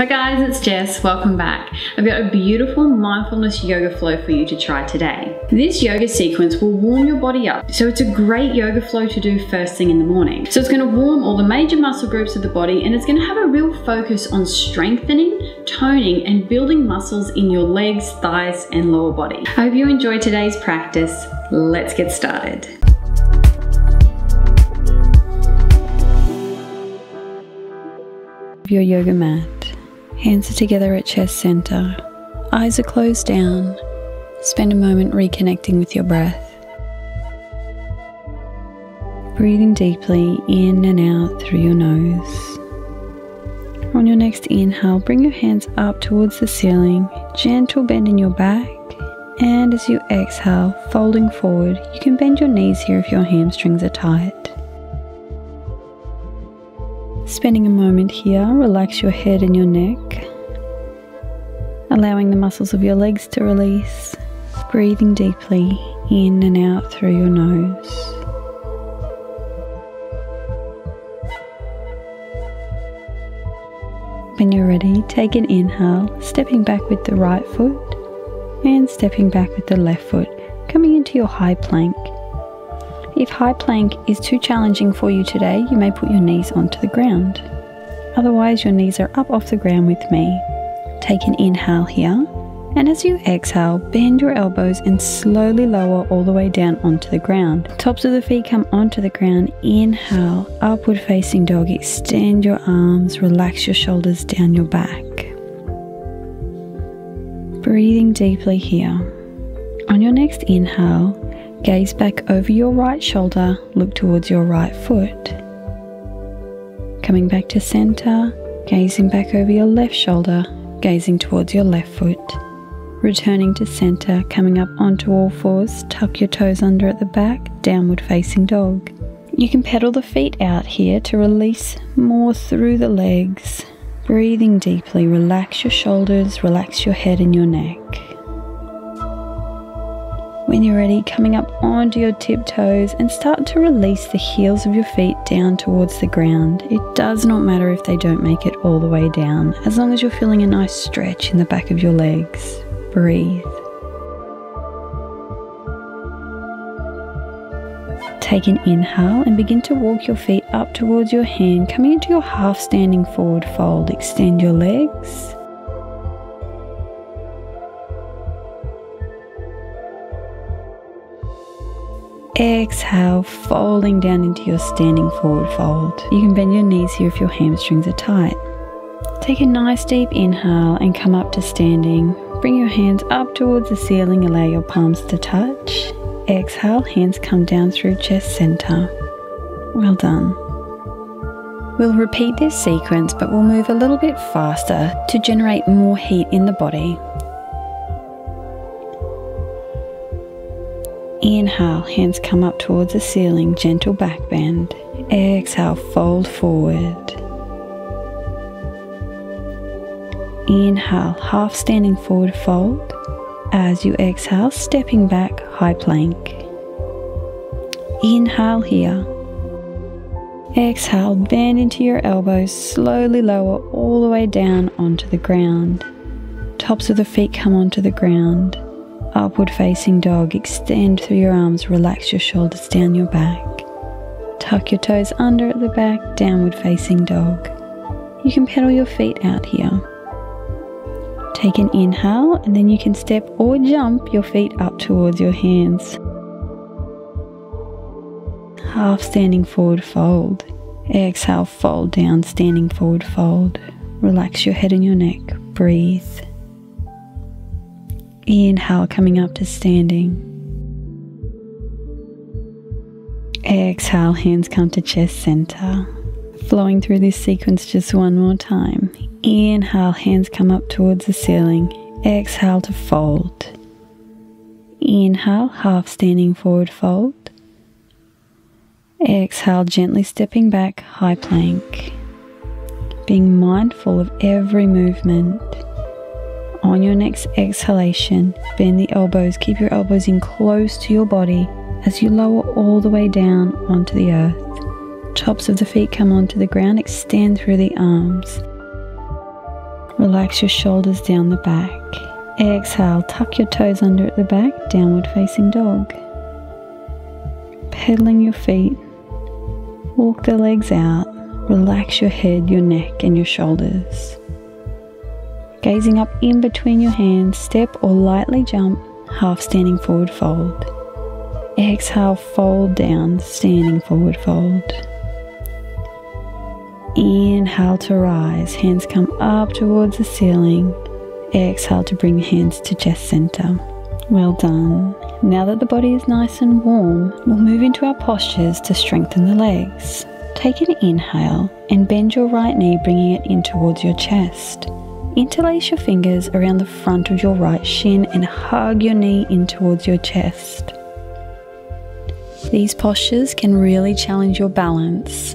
Hi guys, it's Jess. Welcome back. I've got a beautiful mindfulness yoga flow for you to try today. This yoga sequence will warm your body up, so it's a great yoga flow to do first thing in the morning. So it's going to warm all the major muscle groups of the body and it's going to have a real focus on strengthening, toning, and building muscles in your legs, thighs, and lower body. I hope you enjoy today's practice. Let's get started. Your yoga mat. Hands are together at chest center. Eyes are closed down. Spend a moment reconnecting with your breath. Breathing deeply in and out through your nose. On your next inhale, bring your hands up towards the ceiling, gentle bend in your back, and as you exhale, folding forward, you can bend your knees here if your hamstrings are tight. Spending a moment here, relax your head and your neck, allowing the muscles of your legs to release, breathing deeply in and out through your nose. When you're ready, take an inhale, stepping back with the right foot and stepping back with the left foot, coming into your high plank. If high plank is too challenging for you today, you may put your knees onto the ground. Otherwise, your knees are up off the ground with me. Take an inhale here, and as you exhale, bend your elbows and slowly lower all the way down onto the ground. Tops of the feet come onto the ground. Inhale, upward facing dog. Extend your arms, relax your shoulders down your back. Breathing deeply here. On your next inhale, Gaze back over your right shoulder, look towards your right foot. Coming back to center, gazing back over your left shoulder, gazing towards your left foot. Returning to center, coming up onto all fours, tuck your toes under at the back, downward facing dog. You can pedal the feet out here to release more through the legs. Breathing deeply, relax your shoulders, relax your head and your neck. When you're ready, coming up onto your tiptoes and start to release the heels of your feet down towards the ground. It does not matter if they don't make it all the way down, as long as you're feeling a nice stretch in the back of your legs. Breathe. Take an inhale and begin to walk your feet up towards your hand, coming into your half standing forward fold. Extend your legs Exhale, folding down into your standing forward fold. You can bend your knees here if your hamstrings are tight. Take a nice deep inhale and come up to standing. Bring your hands up towards the ceiling, allow your palms to touch. Exhale, hands come down through chest center. Well done. We'll repeat this sequence, but we'll move a little bit faster to generate more heat in the body. Inhale, hands come up towards the ceiling, gentle back bend. Exhale, fold forward. Inhale, half standing forward fold. As you exhale, stepping back, high plank. Inhale here. Exhale, bend into your elbows, slowly lower all the way down onto the ground. Tops of the feet come onto the ground. Upward facing dog, extend through your arms, relax your shoulders down your back. Tuck your toes under at the back, downward facing dog. You can pedal your feet out here. Take an inhale and then you can step or jump your feet up towards your hands. Half standing forward fold. Exhale, fold down, standing forward fold. Relax your head and your neck. Breathe. Inhale, coming up to standing. Exhale, hands come to chest center. Flowing through this sequence just one more time. Inhale, hands come up towards the ceiling. Exhale to fold. Inhale, half standing forward fold. Exhale, gently stepping back, high plank. Being mindful of every movement. On your next exhalation, bend the elbows. Keep your elbows in close to your body as you lower all the way down onto the earth. Tops of the feet come onto the ground, extend through the arms. Relax your shoulders down the back. Exhale, tuck your toes under at the back, downward facing dog. Pedaling your feet, walk the legs out, relax your head, your neck, and your shoulders. Gazing up in between your hands, step or lightly jump, half standing forward fold. Exhale, fold down, standing forward fold. Inhale to rise, hands come up towards the ceiling. Exhale to bring hands to chest center. Well done. Now that the body is nice and warm, we'll move into our postures to strengthen the legs. Take an inhale and bend your right knee, bringing it in towards your chest. Interlace your fingers around the front of your right shin and hug your knee in towards your chest. These postures can really challenge your balance.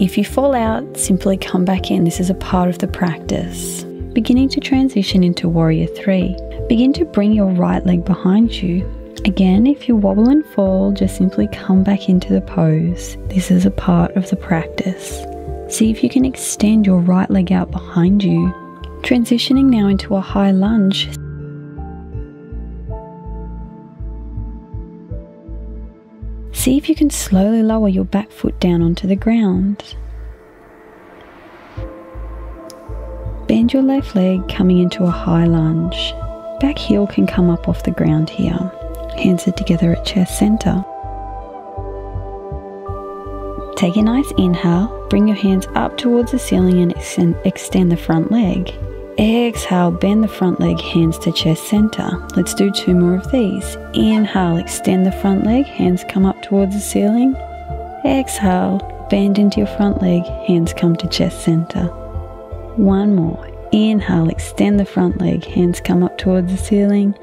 If you fall out, simply come back in. This is a part of the practice. Beginning to transition into Warrior 3. Begin to bring your right leg behind you. Again, if you wobble and fall, just simply come back into the pose. This is a part of the practice. See if you can extend your right leg out behind you. Transitioning now into a high lunge. See if you can slowly lower your back foot down onto the ground. Bend your left leg coming into a high lunge. Back heel can come up off the ground here. Hands are together at chest center. Take a nice inhale, bring your hands up towards the ceiling and extend, extend the front leg. Exhale, bend the front leg, hands to chest center. Let's do two more of these. Inhale, extend the front leg, hands come up towards the ceiling. Exhale, bend into your front leg, hands come to chest center. One more. Inhale, extend the front leg, hands come up towards the ceiling.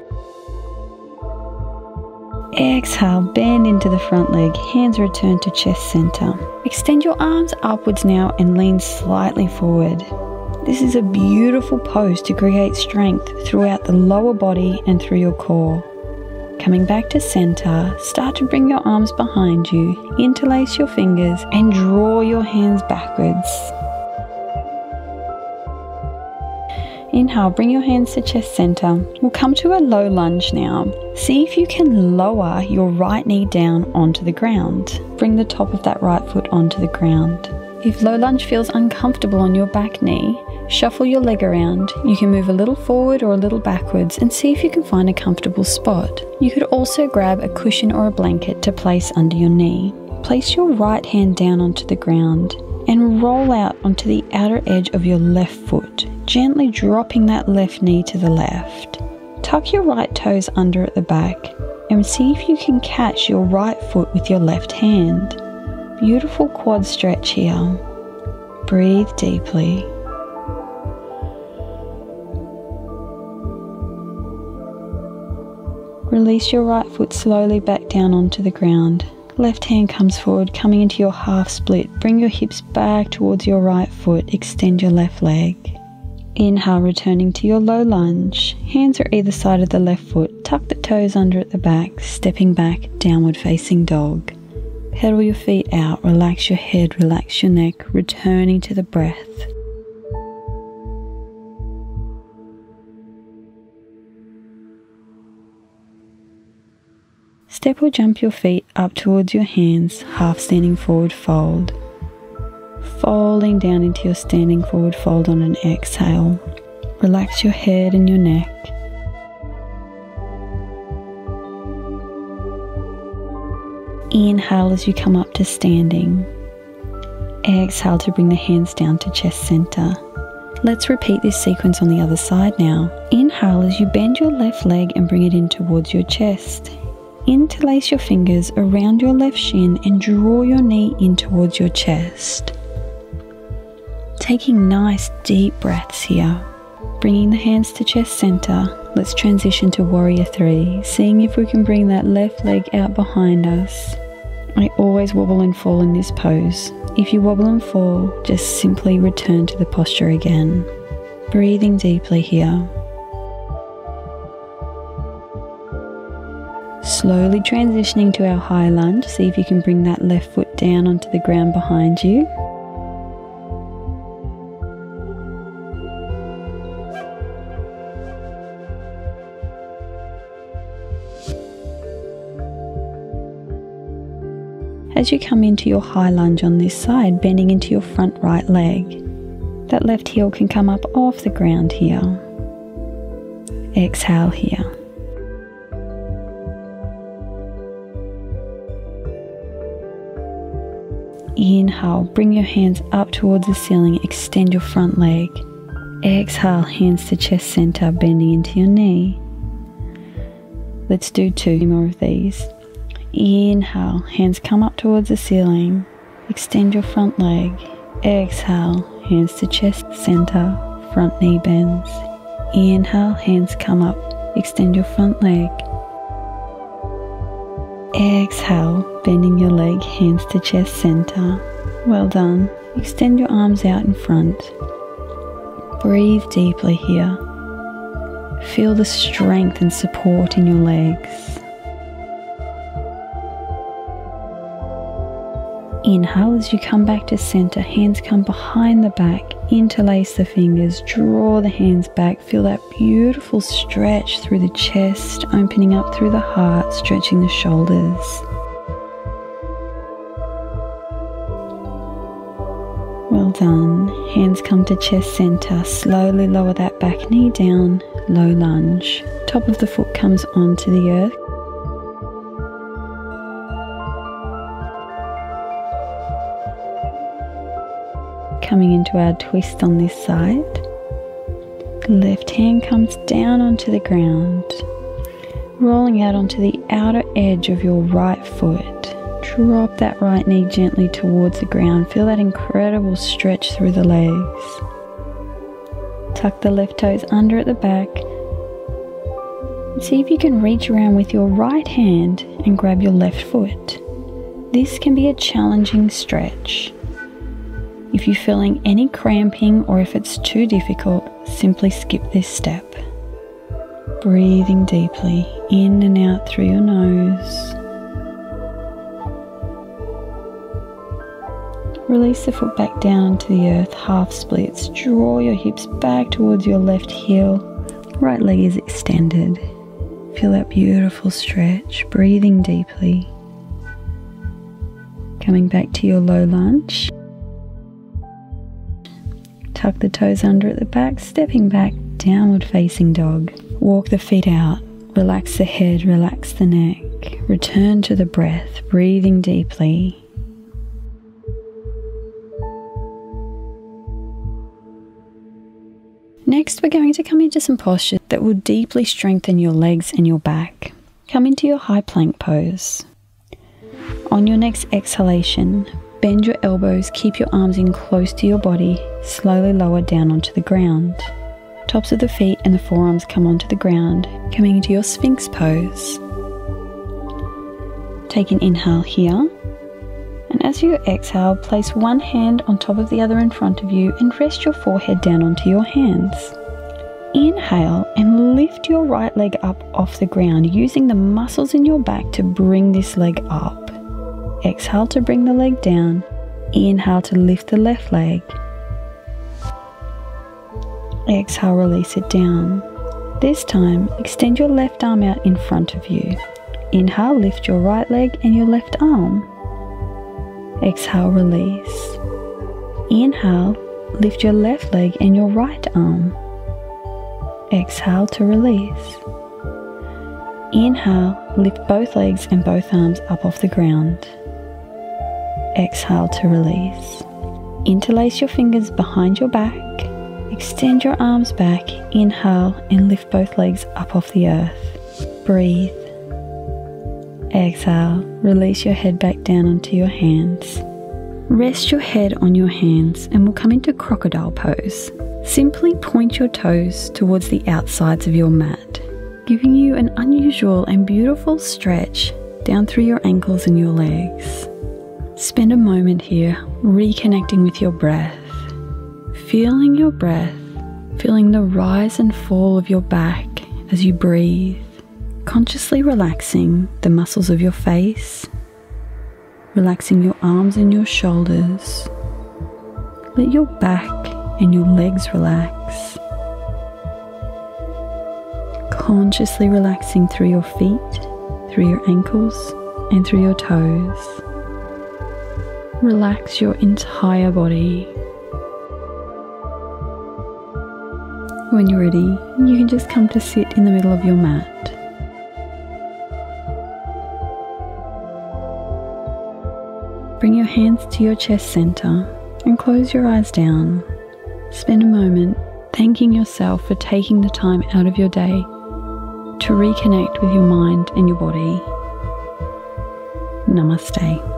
Exhale, bend into the front leg, hands return to chest center. Extend your arms upwards now and lean slightly forward. This is a beautiful pose to create strength throughout the lower body and through your core. Coming back to center, start to bring your arms behind you, interlace your fingers, and draw your hands backwards. Inhale, bring your hands to chest center. We'll come to a low lunge now. See if you can lower your right knee down onto the ground. Bring the top of that right foot onto the ground. If low lunge feels uncomfortable on your back knee, Shuffle your leg around. You can move a little forward or a little backwards and see if you can find a comfortable spot. You could also grab a cushion or a blanket to place under your knee. Place your right hand down onto the ground and roll out onto the outer edge of your left foot, gently dropping that left knee to the left. Tuck your right toes under at the back and see if you can catch your right foot with your left hand. Beautiful quad stretch here. Breathe deeply. Release your right foot slowly back down onto the ground. Left hand comes forward, coming into your half split. Bring your hips back towards your right foot. Extend your left leg. Inhale, returning to your low lunge. Hands are either side of the left foot. Tuck the toes under at the back, stepping back, downward facing dog. Pedal your feet out, relax your head, relax your neck, returning to the breath. Step or jump your feet up towards your hands, half standing forward fold. Folding down into your standing forward fold on an exhale. Relax your head and your neck. Inhale as you come up to standing. Exhale to bring the hands down to chest center. Let's repeat this sequence on the other side now. Inhale as you bend your left leg and bring it in towards your chest. Interlace your fingers around your left shin and draw your knee in towards your chest. Taking nice deep breaths here. Bringing the hands to chest center, let's transition to Warrior 3, seeing if we can bring that left leg out behind us. I always wobble and fall in this pose. If you wobble and fall, just simply return to the posture again. Breathing deeply here. Slowly transitioning to our high lunge, see if you can bring that left foot down onto the ground behind you. You come into your high lunge on this side, bending into your front right leg. That left heel can come up off the ground here. Exhale here. Inhale, bring your hands up towards the ceiling, extend your front leg. Exhale, hands to chest center, bending into your knee. Let's do two more of these. Inhale, hands come up towards the ceiling, extend your front leg. Exhale, hands to chest center, front knee bends. Inhale, hands come up, extend your front leg. Exhale, bending your leg, hands to chest center. Well done. Extend your arms out in front. Breathe deeply here. Feel the strength and support in your legs. Inhale as you come back to center, hands come behind the back, interlace the fingers, draw the hands back, feel that beautiful stretch through the chest, opening up through the heart, stretching the shoulders. Well done. Hands come to chest center. Slowly lower that back knee down. Low lunge. Top of the foot comes onto the earth. Coming into our twist on this side. Left hand comes down onto the ground, rolling out onto the outer edge of your right foot. Drop that right knee gently towards the ground. Feel that incredible stretch through the legs. Tuck the left toes under at the back. See if you can reach around with your right hand and grab your left foot. This can be a challenging stretch. If you're feeling any cramping or if it's too difficult, simply skip this step. Breathing deeply in and out through your nose. Release the foot back down to the earth, half splits. Draw your hips back towards your left heel. Right leg is extended. Feel that beautiful stretch. Breathing deeply. Coming back to your low lunge. Tuck the toes under at the back, stepping back, downward facing dog. Walk the feet out, relax the head, relax the neck. Return to the breath, breathing deeply. Next, we're going to come into some posture that will deeply strengthen your legs and your back. Come into your high plank pose. On your next exhalation, Bend your elbows, keep your arms in close to your body, slowly lower down onto the ground. Tops of the feet and the forearms come onto the ground, coming into your Sphinx pose. Take an inhale here, and as you exhale, place one hand on top of the other in front of you and rest your forehead down onto your hands. Inhale and lift your right leg up off the ground using the muscles in your back to bring this leg up. Exhale to bring the leg down. Inhale to lift the left leg. Exhale, release it down. This time, extend your left arm out in front of you. Inhale, lift your right leg and your left arm. Exhale, release. Inhale, lift your left leg and your right arm. Exhale to release. Inhale, lift both legs and both arms up off the ground. Exhale to release. Interlace your fingers behind your back. Extend your arms back. Inhale and lift both legs up off the earth. Breathe. Exhale. Release your head back down onto your hands. Rest your head on your hands and we'll come into crocodile pose. Simply point your toes towards the outsides of your mat, giving you an unusual and beautiful stretch down through your ankles and your legs. Spend a moment here reconnecting with your breath, feeling your breath, feeling the rise and fall of your back as you breathe, consciously relaxing the muscles of your face, relaxing your arms and your shoulders. Let your back and your legs relax. Consciously relaxing through your feet, through your ankles, and through your toes. Relax your entire body. When you're ready, you can just come to sit in the middle of your mat. Bring your hands to your chest center and close your eyes down. Spend a moment thanking yourself for taking the time out of your day to reconnect with your mind and your body. Namaste.